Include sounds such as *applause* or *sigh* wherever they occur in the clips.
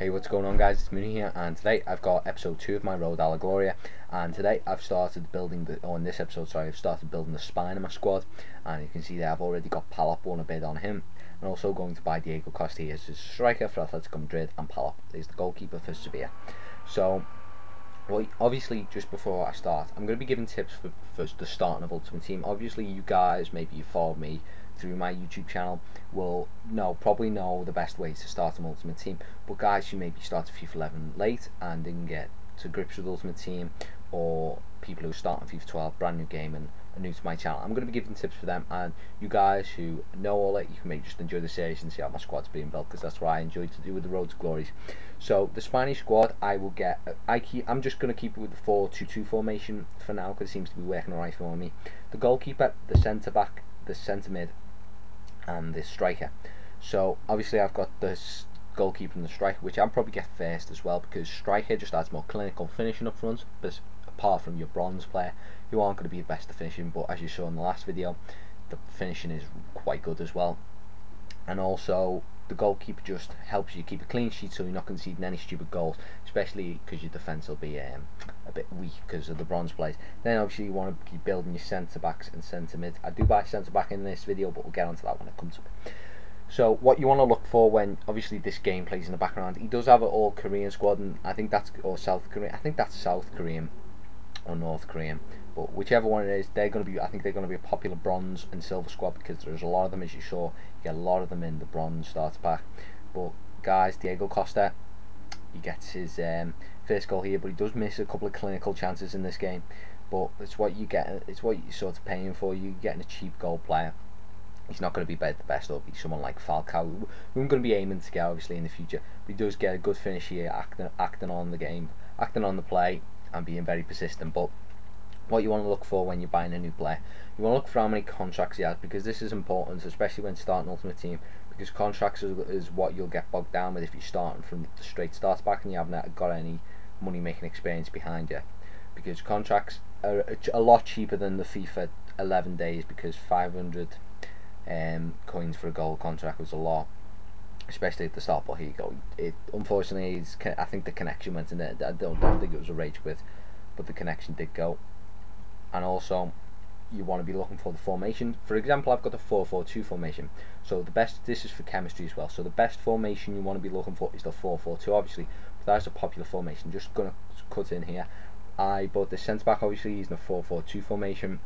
Hey what's going on guys it's Mooney here and today I've got episode 2 of my Road a La Gloria and today I've started building the, oh in this episode sorry I've started building the spine of my squad and you can see there I've already got Palop won a bid on him and also going to buy Diego Costa as his striker for Atletico Madrid and Palop is the goalkeeper for Sevilla so well, obviously, just before I start, I'm going to be giving tips for, for the starting of Ultimate Team. Obviously, you guys, maybe you follow me through my YouTube channel, will know probably know the best way to start an Ultimate Team. But guys, you maybe start FIFA 11 late and didn't get to grips with Ultimate Team, or people who start on FIFA 12, brand new game, and are new to my channel. I'm going to be giving tips for them, and you guys who know all it, you can maybe just enjoy the series and see how my squad's being built, because that's what I enjoy to do with the Road to Glories. So the Spanish squad, I will get. I keep. I'm just going to keep it with the 4-2-2 formation for now, because it seems to be working alright for me. The goalkeeper, the centre back, the centre mid, and the striker. So obviously I've got this goalkeeper and the striker, which I'll probably get first as well because striker just adds more clinical finishing up front. But apart from your bronze player, who aren't going to be the best at finishing, but as you saw in the last video, the finishing is quite good as well. And also the goalkeeper just helps you keep a clean sheet so you're not conceding any stupid goals, especially because your defence will be um, a bit weak because of the bronze players. Then obviously you want to keep building your centre backs and centre mids. I do buy centre back in this video, but we'll get onto that when it comes up. So what you want to look for when obviously this game plays in the background, he does have an all Korean squad, and I think that's or South Korean. I think that's South Korean or North Korean. But whichever one it is, they're going to be. I think they're going to be a popular bronze and silver squad because there's a lot of them, as you saw. You get a lot of them in the bronze starter pack. But guys, Diego Costa, he gets his um, first goal here, but he does miss a couple of clinical chances in this game. But it's what you get. It's what you're sort of paying for. You're getting a cheap goal player. He's not going to be the best. It'll be someone like Falcao. We're going to be aiming to get obviously in the future. But he does get a good finish here, acting, acting on the game, acting on the play, and being very persistent. But what you want to look for when you're buying a new player. You want to look for how many contracts he has because this is important, especially when starting Ultimate Team, because contracts is, is what you'll get bogged down with if you're starting from the straight starts back and you haven't got any money making experience behind you. Because contracts are a lot cheaper than the FIFA 11 days because 500 um, coins for a gold contract was a lot especially at the start. But here you go. It unfortunately, I think the connection went in there. I don't, don't think it was a rage quit, but the connection did go and also you want to be looking for the formation. For example, I've got the 4-4-2 formation. So the best, this is for chemistry as well. So the best formation you want to be looking for is the 4-4-2, obviously. But that's a popular formation. Just going to cut in here. I bought the centre back, obviously, using the 4-4-2 formation.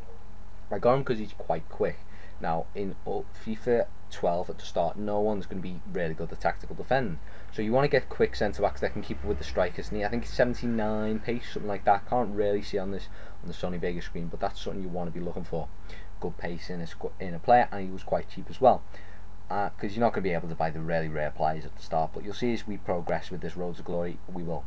I got him because he's quite quick. Now, in FIFA 12 at the start, no one's going to be really good at tactical defending. So you want to get quick centre backs that can keep up with the strikers. And I think 79 pace, something like that. Can't really see on this on the Sony Vegas screen, but that's something you want to be looking for. Good pace in a in a player, and he was quite cheap as well. Because uh, you're not going to be able to buy the really rare players at the start, but you'll see as we progress with this Road to Glory, we will.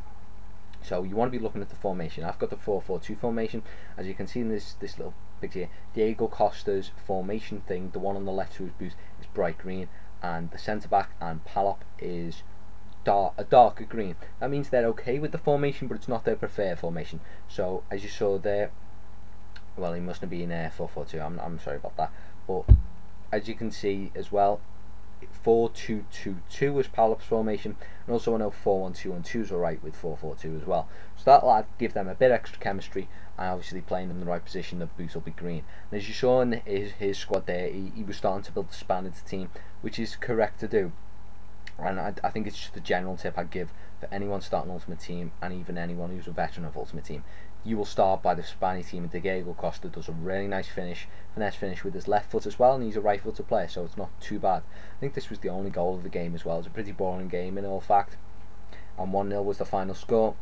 So you want to be looking at the formation. I've got the 4-4-2 formation. As you can see in this this little picture here, Diego Costa's formation thing, the one on the left his is bright green, and the centre back and Palop is dark, a darker green. That means they're okay with the formation, but it's not their preferred formation. So as you saw there, well, he must have been uh, 4-4-2. I'm I'm sorry about that, but as you can see as well, 4-2-2-2 was Palop's formation, and also I know 4-1-2-1-2 is alright with 4-4-2 as well. So that'll give them a bit extra chemistry, and obviously playing them in the right position, the boots will be green. And as you saw in his, his squad there, he, he was starting to build the span into the team, which is correct to do. And I, I think it's just a general tip I'd give for anyone starting Ultimate Team, and even anyone who's a veteran of Ultimate Team you will start by the Spanish team Diego Costa does a really nice finish, finesse finish with his left foot as well and he's a right footed player so it's not too bad. I think this was the only goal of the game as well. It's a pretty boring game in all fact and 1-0 was the final score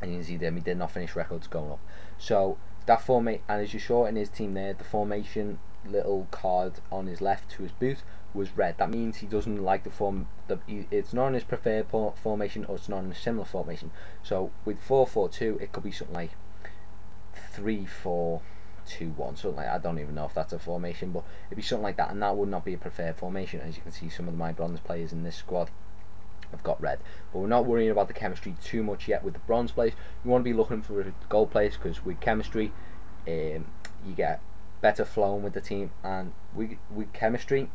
and you can see there he did not finish records going up. So that formation and as you saw in his team there the formation little card on his left to his boot was red. That means he doesn't like the form. The, it's not in his preferred formation or it's not in a similar formation. So with 4-4-2 it could be something like three four two one something like I don't even know if that's a formation but it'd be something like that and that would not be a preferred formation as you can see some of my bronze players in this squad have got red but we're not worrying about the chemistry too much yet with the bronze players you want to be looking for a gold players because with chemistry um, you get better flowing with the team and with, with chemistry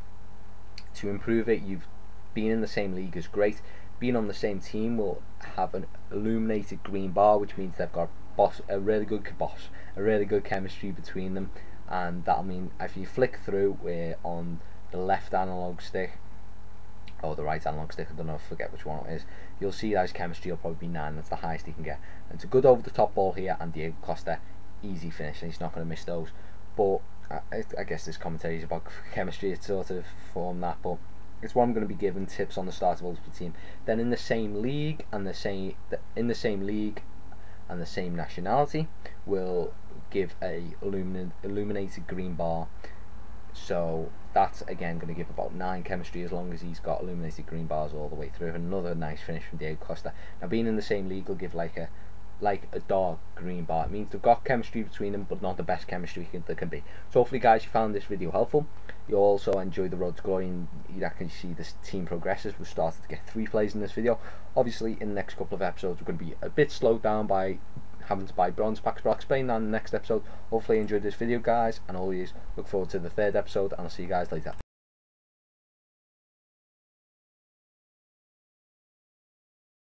to improve it you've been in the same league is great being on the same team will have an illuminated green bar, which means they've got boss a really good boss, a really good chemistry between them, and that'll mean if you flick through, we're on the left analog stick or the right analog stick, I don't know, I forget which one it is. You'll see that his chemistry will probably be 9, that's the highest he can get. And it's a good over the top ball here, and Diego Costa, easy finish, and he's not going to miss those. But I, I guess this commentary is about *laughs* chemistry, it's sort of form that, but it's what I'm going to be giving tips on the start of Ultimate Team. Then in the same league and the same in the same league and the same nationality, we'll give a illuminated green bar. So that's again going to give about 9 chemistry as long as he's got illuminated green bars all the way through. Another nice finish from Diego Costa. Now being in the same league will give like a like a dark green bar. It means they've got chemistry between them, but not the best chemistry there can be. So hopefully, guys, you found this video helpful. You also enjoy the road to glory, and you can see this team progresses. We've started to get three plays in this video. Obviously, in the next couple of episodes, we're going to be a bit slowed down by having to buy bronze packs, but I'll explain that in the next episode. Hopefully, you enjoyed this video, guys, and always look forward to the third episode, and I'll see you guys later.